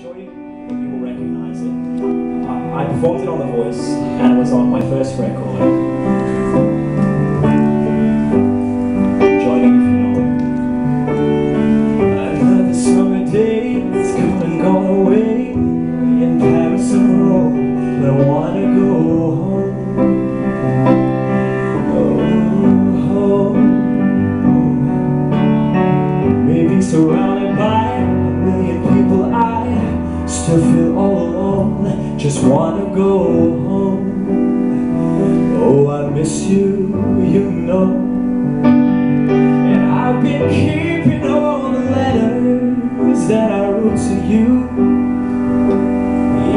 sure you, you will recognise it. I, I performed it on The Voice, and it was on my first record. Still feel all alone. Just wanna go home. Oh, I miss you, you know. And I've been keeping all the letters that I wrote to you.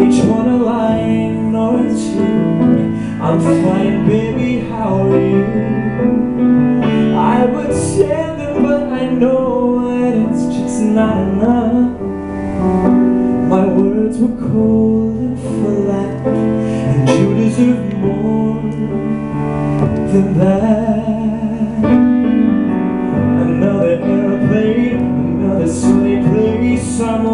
Each one a line or two. I'm fine, baby, how are you? Words were cold and flat, and you deserve more than that. Another airplane, another sunny place. I'm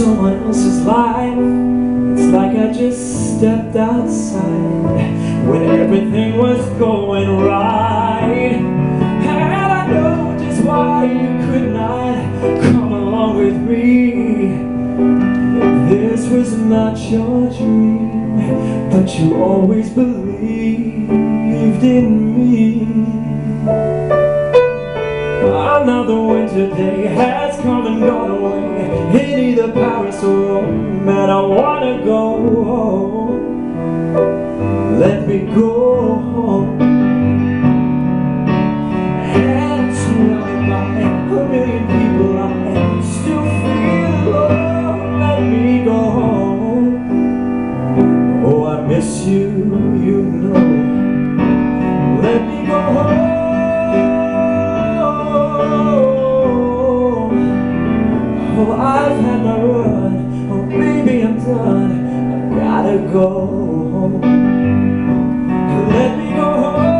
someone else's life. It's like I just stepped outside when everything was with me. This was not your dream, but you always believed in me. Another winter day has come and gone away In either Paris or Rome And I wanna go home Let me go go home. Let me go home.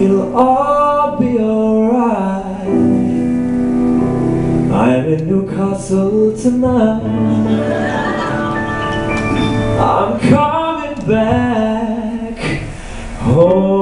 It'll all be alright. I'm in Newcastle tonight. I'm coming back home.